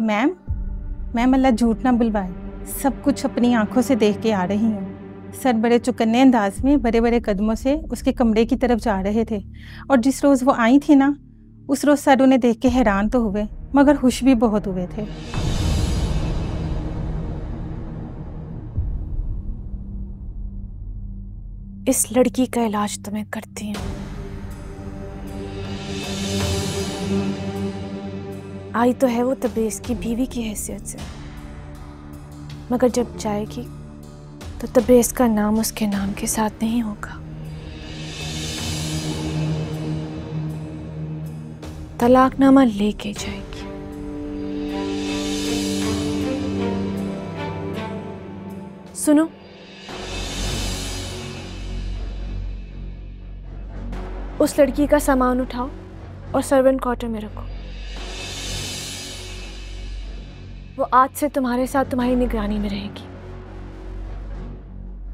Ma'am ma'am अल्लाह झूठ ना बुलवाए। सब कुछ अपनी आँखों से देख के आ रही हूँ। सर बड़े चुकन्ने अंदाज में बड़े बड़े कदमों से उसके कमरे की तरफ़ जा रहे थे। और जिस रोज़ वो आई थी ना, उस रोज़ सर उन्हें देख के हैरान तो हुए, मगर खुश भी बहुत हुए थे। इस लड़की का इलाज तो मैं करती हूँ। आई तो है वो तबरेज की बीवी की हैसियत से। मगर जब जाएगी तो तबरेज का नाम उसके नाम के साथ नहीं होगा। तलाकनामा लेके जाएगी। सुनो। उस लड़की का सामान उठाओ और सर्वेंट क्वार्टर में रखो। वो आज से तुम्हारे साथ तुम्हारी निगरानी में रहेगी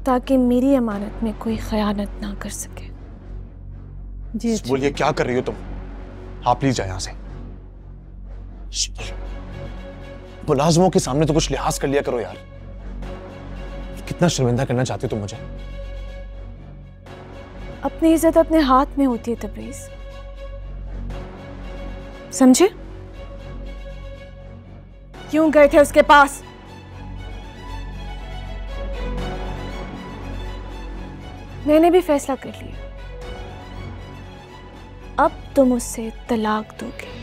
ताकि मेरी अमानत में कोई खयानत ना कर सके। जी। बोलिए क्या कर रही हो तुम? आप प्लीज़ जाए यहाँ से। मुलाजमों के सामने तो कुछ लिहाज कर लिया करो यार। कितना शर्मिंदा करना चाहती हो तुम मुझे? अपनी इज़्ज़त अपने हाथ में होती है तबरेज। समझे? क्यों गए थे उसके पास? मैंने भी फैसला कर लिया। अब तुम उससे तलाक दोगे।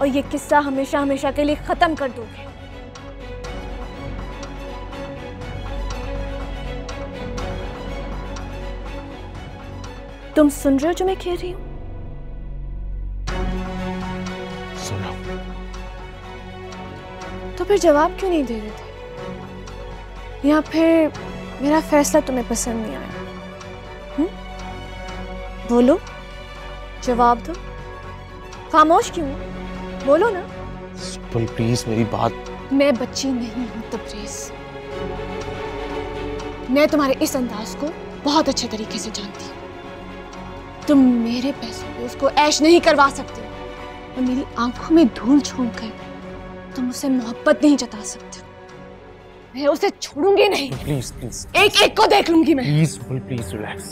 और ये किस्सा हमेशा हमेशा के लिए खत्म कर दोगे। तुम सुन रहे हो जो मैं कह रही हूँ? तो फिर जवाब क्यों नहीं दे रहे थे? या फिर मेरा फैसला तुम्हें पसंद नहीं आया? हुँ? बोलो। जवाब दो। खामोश क्यों? बोलो ना। प्लीज़ मेरी बात मैं बच्ची नहीं हूँ तबरेज। मैं तुम्हारे इस अंदाज को बहुत अच्छे तरीके से जानती हूँ। तुम मेरे पैसों पे उसको ऐश नहीं करवा सकते। और मेरी आँखों में धूल झोंक कर तुम उसे मोहब्बत नहीं जता सकते। मैं उसे छोड़ूँगी नहीं। प्लीज़ प्लीज़ एक एक को देख लूँगी मैं। प्लीज़ सुपल प्लीज़ रिलैक्स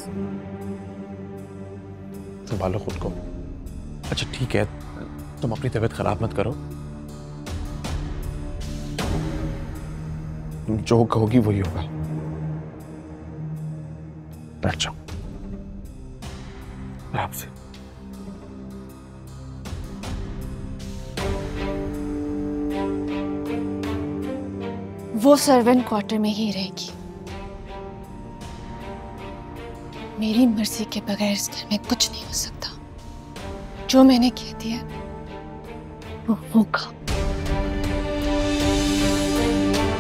संभालो खुद को। अच्छा ठीक है। तुम अपनी तबीयत खराब मत करो। तुम जो कहोगी वही होगा। बैठ जाओ। आराम से वो सर्वेंट क्वार्टर में ही रहेगी। मेरी मर्ज़ी के बगैर इस घर में कुछ नहीं हो सकता। जो मैंने कह दिया, वो होगा